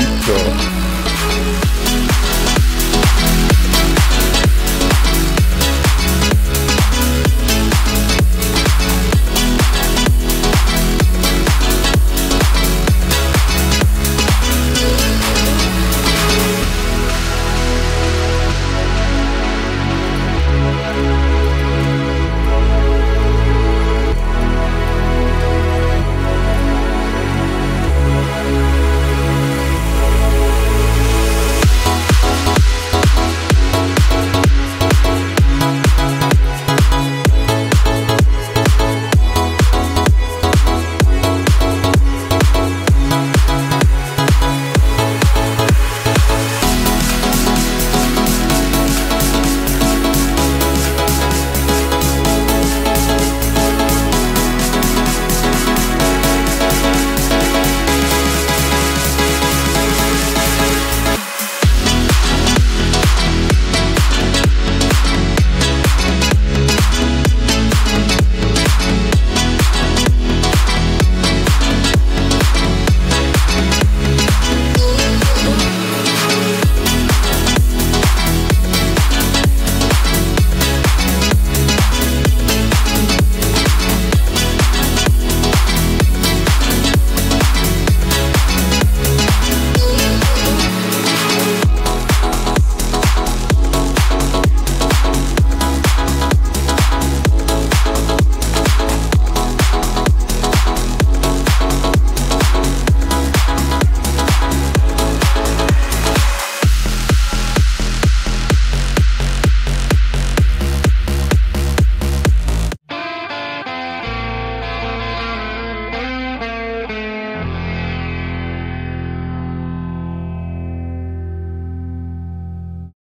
later.